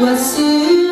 وسير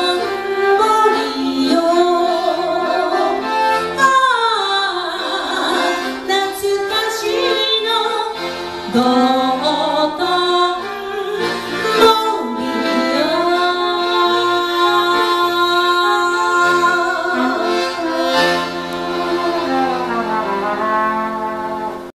gone.